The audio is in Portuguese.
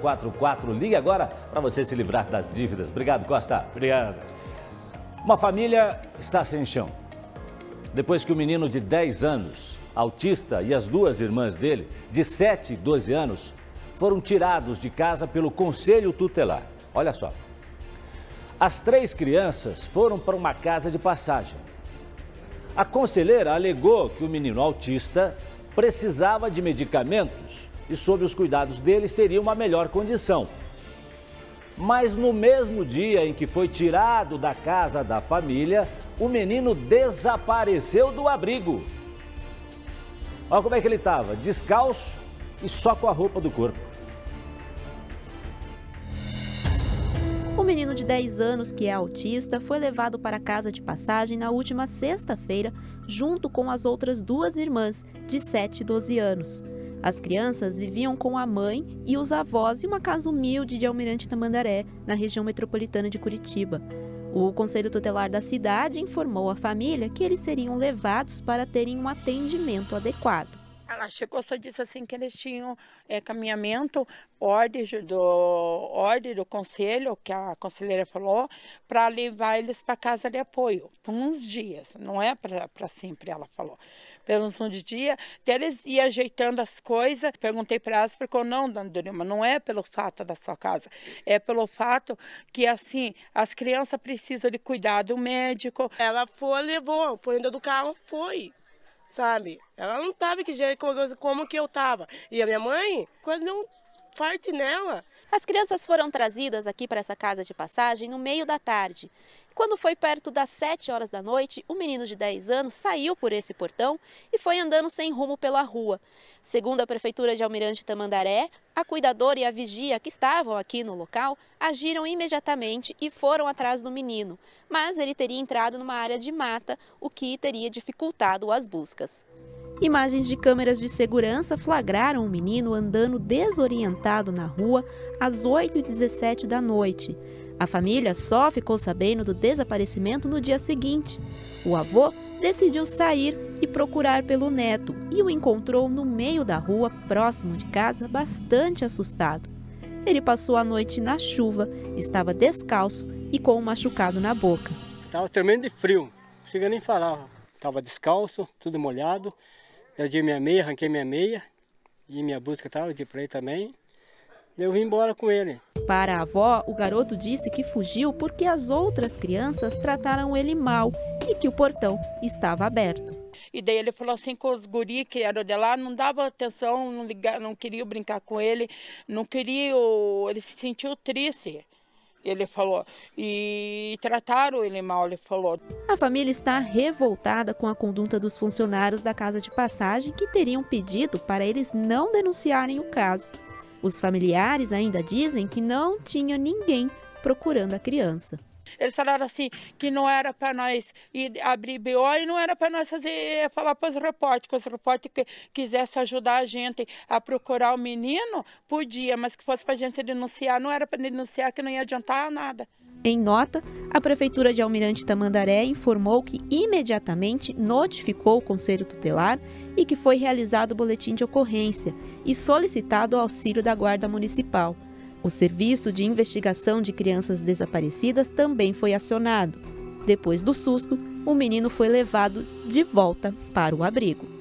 44. Ligue agora para você se livrar das dívidas. Obrigado, Costa. Obrigado. Uma família está sem chão. Depois que o menino de 10 anos, autista, e as duas irmãs dele, de 7 e 12 anos, foram tirados de casa pelo conselho tutelar. Olha só. As três crianças foram para uma casa de passagem. A conselheira alegou que o menino autista precisava de medicamentos e, sob os cuidados deles, teria uma melhor condição. Mas no mesmo dia em que foi tirado da casa da família, o menino desapareceu do abrigo. Olha como é que ele estava, descalço e só com a roupa do corpo. O menino de 10 anos, que é autista, foi levado para a casa de passagem na última sexta-feira, junto com as outras duas irmãs, de 7 e 12 anos. As crianças viviam com a mãe e os avós em uma casa humilde de Almirante Tamandaré, na região metropolitana de Curitiba. O Conselho Tutelar da cidade informou à família que eles seriam levados para terem um atendimento adequado. Ela chegou só disse assim que eles tinham é, caminhamento, ordem do, ordem do conselho, que a conselheira falou, para levar eles para casa de apoio, por uns dias, não é para sempre, ela falou. Pelos uns dias, eles iam ajeitando as coisas. Perguntei para elas, porque eu não, dona Dorima, não é pelo fato da sua casa, é pelo fato que, assim, as crianças precisam de cuidado médico. Ela foi, levou, põe do carro, foi sabe? Ela não tava que jeito como que eu tava. E a minha mãe quase não parte nela. As crianças foram trazidas aqui para essa casa de passagem no meio da tarde. Quando foi perto das 7 horas da noite, o menino de 10 anos saiu por esse portão e foi andando sem rumo pela rua. Segundo a Prefeitura de Almirante Tamandaré, a cuidadora e a vigia que estavam aqui no local agiram imediatamente e foram atrás do menino, mas ele teria entrado numa área de mata, o que teria dificultado as buscas. Imagens de câmeras de segurança flagraram o menino andando desorientado na rua às 8h17 da noite. A família só ficou sabendo do desaparecimento no dia seguinte. O avô decidiu sair e procurar pelo neto e o encontrou no meio da rua, próximo de casa, bastante assustado. Ele passou a noite na chuva, estava descalço e com um machucado na boca. Estava tremendo de frio, não chega nem falar. Estava descalço, tudo molhado. Perdi minha meia, arranquei minha meia e minha busca estava de play também. Eu vim embora com ele. Para a avó, o garoto disse que fugiu porque as outras crianças trataram ele mal e que o portão estava aberto. E daí ele falou assim com os guri que eram de lá, não dava atenção, não, ligar, não queria brincar com ele, não queria, ele se sentiu triste. Ele falou, e trataram ele mal, ele falou. A família está revoltada com a conduta dos funcionários da casa de passagem que teriam pedido para eles não denunciarem o caso. Os familiares ainda dizem que não tinha ninguém procurando a criança. Eles falaram assim que não era para nós ir abrir BO e não era para nós fazer, falar para os repórteres, que os repórteres que quisessem ajudar a gente a procurar o menino, podia, mas que fosse para a gente denunciar, não era para denunciar, que não ia adiantar nada. Em nota, a Prefeitura de Almirante Tamandaré informou que imediatamente notificou o Conselho Tutelar e que foi realizado o boletim de ocorrência e solicitado o auxílio da Guarda Municipal. O Serviço de Investigação de Crianças Desaparecidas também foi acionado. Depois do susto, o menino foi levado de volta para o abrigo.